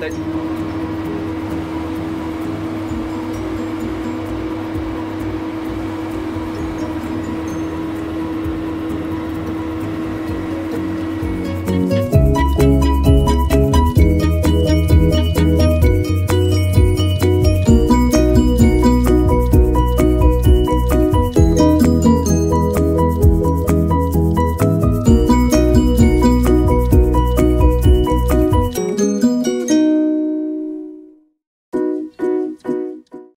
дать.